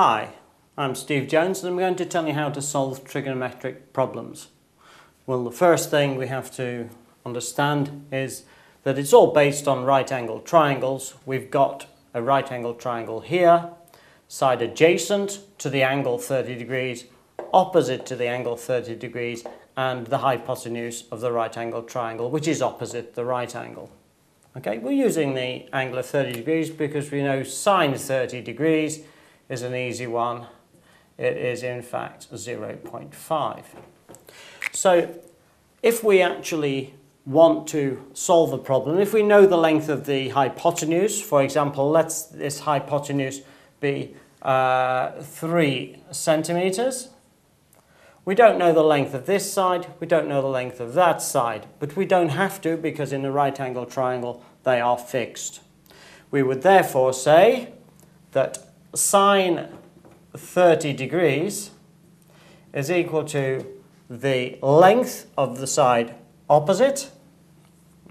Hi, I'm Steve Jones and I'm going to tell you how to solve trigonometric problems. Well, the first thing we have to understand is that it's all based on right angle triangles. We've got a right angle triangle here, side adjacent to the angle 30 degrees, opposite to the angle 30 degrees, and the hypotenuse of the right angle triangle, which is opposite the right angle. Okay, we're using the angle of 30 degrees because we know sine 30 degrees is an easy one. It is in fact 0.5. So if we actually want to solve a problem, if we know the length of the hypotenuse, for example, let's this hypotenuse be uh, 3 centimeters. We don't know the length of this side, we don't know the length of that side, but we don't have to because in a right angle triangle they are fixed. We would therefore say that sine 30 degrees is equal to the length of the side opposite,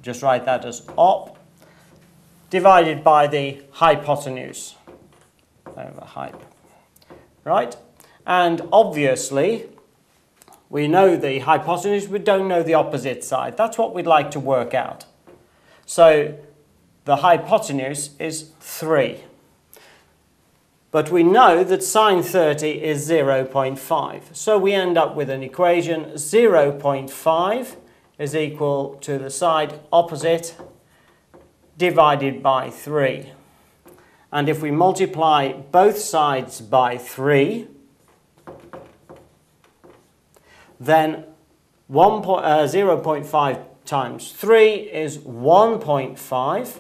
just write that as op, divided by the hypotenuse over hype. Right? And obviously, we know the hypotenuse, we don't know the opposite side. That's what we'd like to work out. So the hypotenuse is 3. But we know that sine 30 is 0.5. So we end up with an equation 0.5 is equal to the side opposite divided by 3. And if we multiply both sides by 3, then 1 uh, 0.5 times 3 is 1.5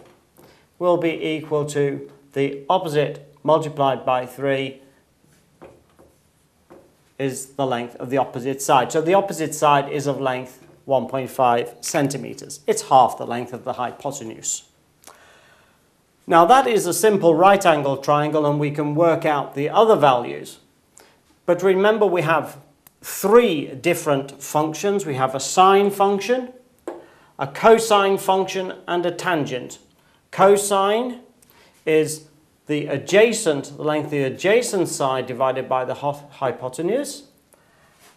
will be equal to the opposite multiplied by 3 is the length of the opposite side. So the opposite side is of length 1.5 centimeters. It's half the length of the hypotenuse. Now that is a simple right angle triangle and we can work out the other values. But remember we have three different functions. We have a sine function, a cosine function and a tangent. Cosine is the adjacent, the length of the adjacent side divided by the hypotenuse.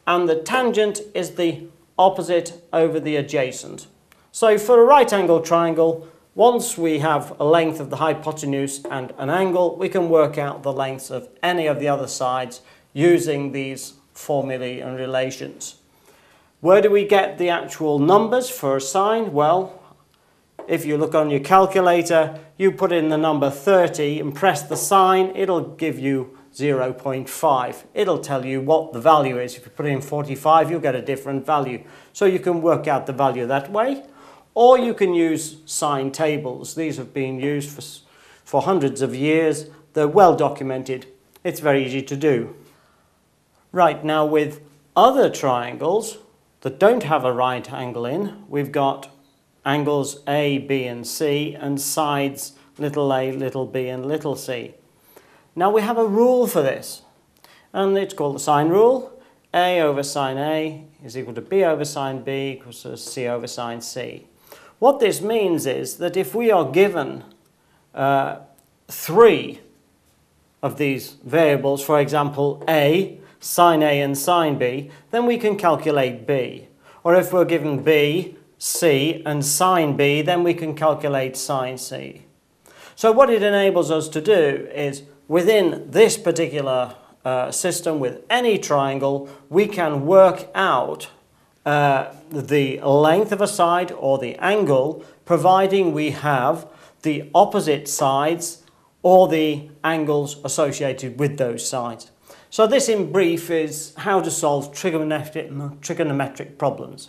And the tangent is the opposite over the adjacent. So for a right angle triangle, once we have a length of the hypotenuse and an angle, we can work out the lengths of any of the other sides using these formulae and relations. Where do we get the actual numbers for a sine? Well, if you look on your calculator, you put in the number 30 and press the sine, it'll give you 0.5. It'll tell you what the value is. If you put in 45, you'll get a different value. So you can work out the value that way. Or you can use sine tables. These have been used for, for hundreds of years. They're well documented. It's very easy to do. Right, now with other triangles that don't have a right angle in, we've got angles A, B and C and sides little a, little b and little c. Now we have a rule for this and it's called the sine rule. A over sine A is equal to B over sine B equals to C over sine C. What this means is that if we are given uh, three of these variables, for example, A, sine A and sine B, then we can calculate B. Or if we're given B, C and sine B, then we can calculate sine C. So what it enables us to do is within this particular uh, system with any triangle, we can work out uh, the length of a side or the angle, providing we have the opposite sides or the angles associated with those sides. So this in brief is how to solve trigonometric, trigonometric problems.